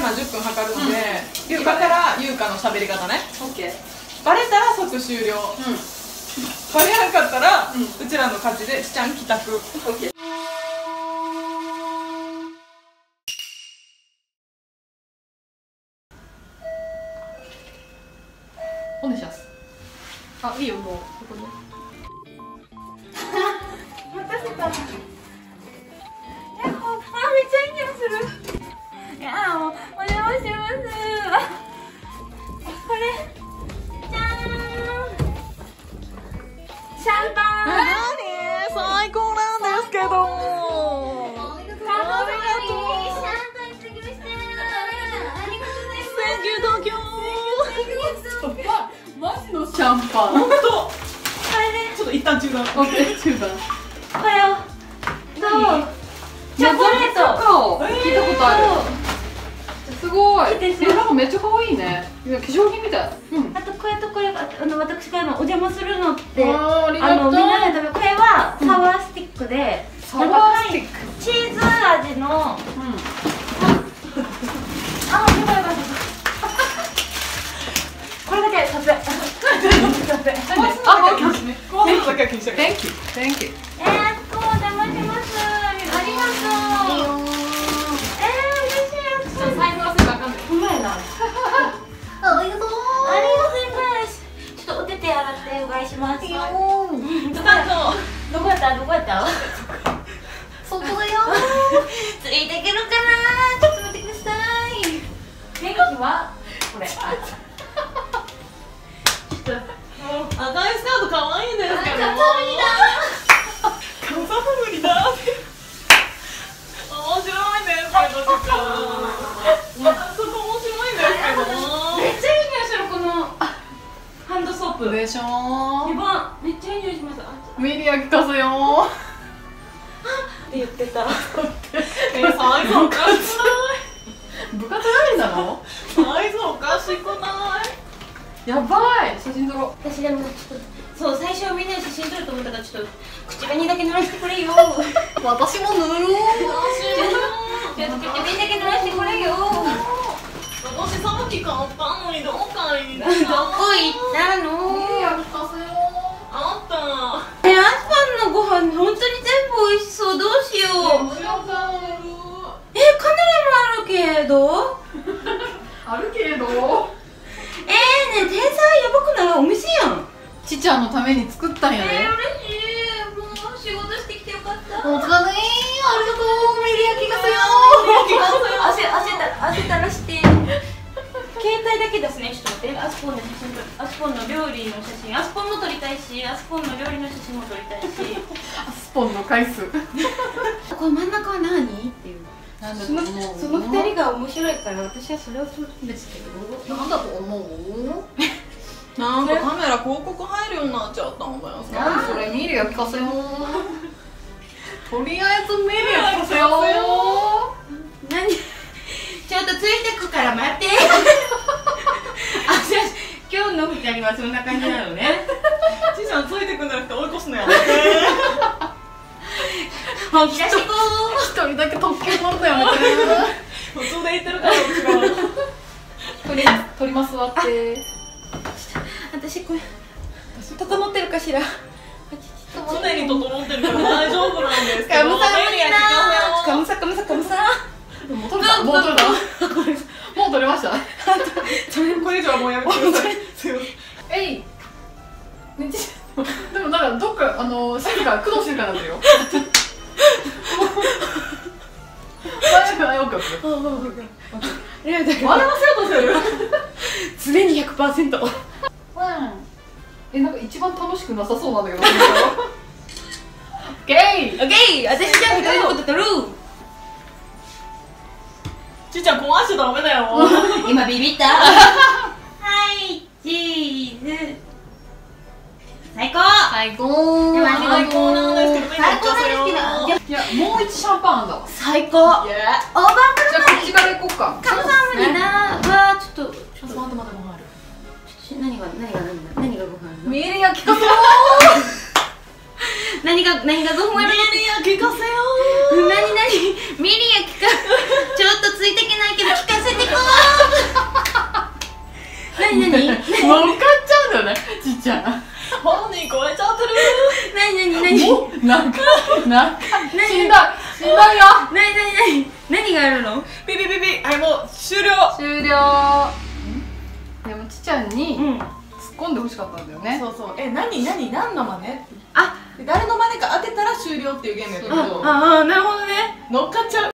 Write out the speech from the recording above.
分測るので、今から優香の喋り方ね。オッケーバレたら即終了。うん。バレなかったら、ううちらの勝ちでちちゃん帰宅。オッケーお願いします。あいいよもうここね。待たせた。やっほあ、めっちゃいい匂いす。これ。じゃー。ん。シャンパン。何最高なんですけどカップにシャンパンいただきました。ありがとうございます。Thank you 東京マジのシャンパン本当これちょっと一旦中断オッケー。中断これを。どう。チョコレー。ト。顔聞いたことあるすごい。なんかめっちゃ可愛いね。化粧品みたい。うん。あとこれとこれがあの私が今お邪魔するのってあのみんながで食べるこれはサワースティックで、サワースティック。クチーズ味の。うん。あやばいやばいこれだけ撮影 あ、オ Thank you Thank you 手手洗ってうがいします。どこやどこやった？どこやった？外だよ。ついていけるかな？ちょっと待ってください。元気はこれ。ちょっと赤いスカート可愛いですけど。あ風無理だって面白い しますあミリア聞かせよ。って言ってた。えサイズおかし部活何なのくないサイズおかしくない？やばい。写真撮ろ私でもちょっとそう最初みんなで写真撮ると思ったからちょっと口紅だけ塗らせてくれよ。う。私も塗ろう。ちょっと口紅だけ塗らせてくれよ。私さっき買ったのにどうかいどこ行ったの？ミリア聞かせよ。あったえアスパンのご飯本当に全部美味しそうどうしようう塩さん塗るえカヌレもあるけどあるけれどえー、ね天才やばくないお店やんちちゃんのために作ったんやで、えー、嬉しい。もう仕事してきてよかった。お疲れありがとう。ミリア聞かせよ。汗汗た汗垂らして。携帯だけですねちょっと待って。アスポンの写真撮るアスポンの料理の写真。アスポンも撮りたいしアスポンの料理の写真も撮りたいし。スポンの回数。これ真ん中は何？っていう。なんだそのその二人が面白いから私はそれをするんですけど。なんだと思う？なんかカメラ広告入るようになっちゃったんだよ。なんそれミリア聞かせよ とりあえずミリア聞かせよ何？ちょっとついてくから待って。あじゃあ今日の二人はそんな感じなのね。ちいちゃんついてくんじゃなくて追い越すのやめて。本気出しこ。一人だけ特権乗るのやめて。普通で言ってるからうちが 取り取りますわって。う私これ整ってるかしら？常に整ってるから大丈夫なんですけど。カムサハムニメリアナカ聞ムサカムサカムサもう取れたもう取れたもう取れました。これ以上はもうやめてください。えい。でもなんかどっかあの静か工藤静かになってるよ笑わせようとしてる常に100%えなんか一番楽しくなさそうなんだけどゲイオッケー私じゃあ二人のこと取るちいちゃん壊しちゃダメだよ。今ビビった。はいチーズ。最高。最高。でも最高なんですけど最高なんですけど。いやもう一シャンパンあんだわ。最高。オーバーイエプじゃあこっちから行こうか。カムサハムニナはちょっと。ちょっとーイまだまだご飯ある何が何が何が何がご飯見える聞かせよ何が何がご飯や見えるや聞かせよ何何？見えるや聞か ちょっとついてけないけど聞かせてこう。何何？もう受かっちゃうんだよねちっちゃい本人超えちゃってる。何何？何？もうんんよ。何何？何？何があるの？ビビビビあれもう終了。終了。ちちゃんにうん。突っ込んでほしかったんだよね。そうそう。え何何何の真似？あ。で誰の真似か当てたら終了っていうゲームやったけど。ああなるほどね。乗っかっちゃう